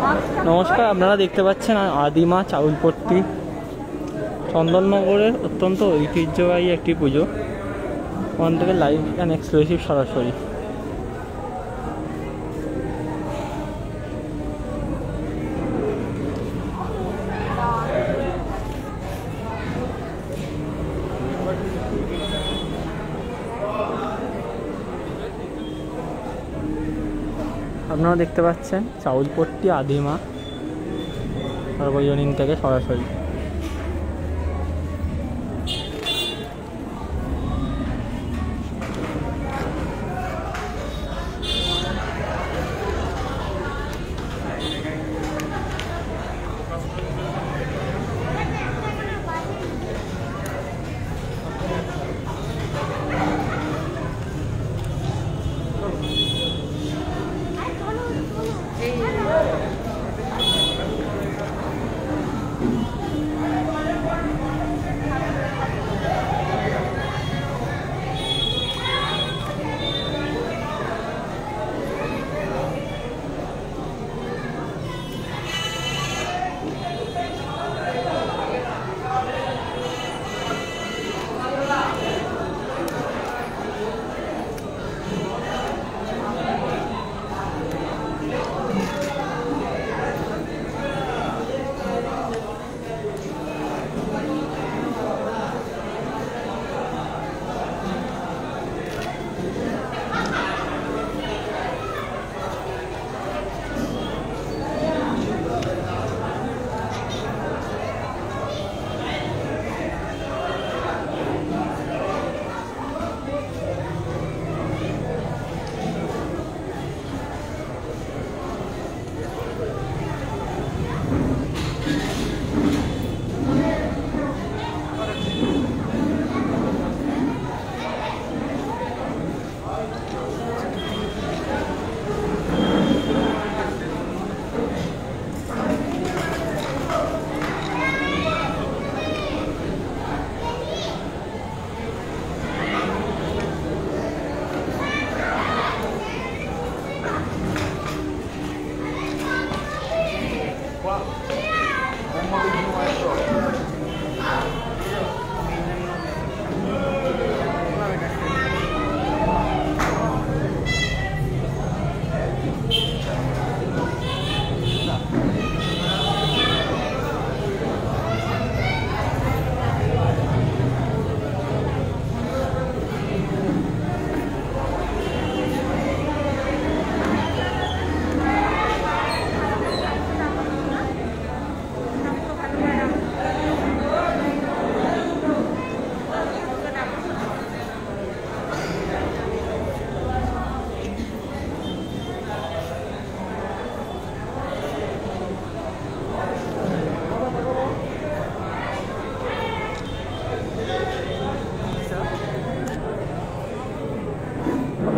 নমস্কার, আপনারা দেখতে পাচ্ছেন আদিমা চাউলপট্টি। চন্দননগরের অত্যন্ত ঐতিহ্যবাহী একটি পুজো। ওখান থেকে লাইভ অ্যান্ড এক্সক্লুসিভ সরাসরি। আপনারা দেখতে পাচ্ছেন চাউলপট্টি আদিমা সর্বজনীন থেকে সরাসরি।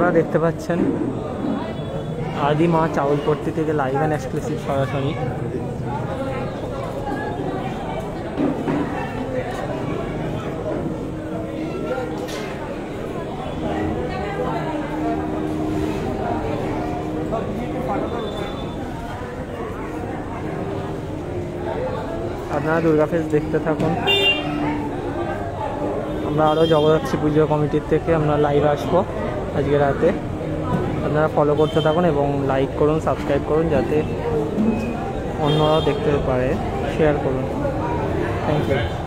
আপনারা দেখতে পাচ্ছেন আদিমা চাউলপট্টি থেকে লাইভ অ্যান্ড এক্সক্লুসিভ সরাসরি। আপনারা দুর্গা ফেস দেখতে থাকুন। আমরা আরও জগদ্ধাত্রী পুজো কমিটির থেকে আমরা লাইভ আসব। আজকে রাতে। আপনারা ফলো করতে থাকুন এবং লাইক করুন সাবস্ক্রাইব করুন যাতে অন্যরাও দেখতে পারে শেয়ার করুন। Thank you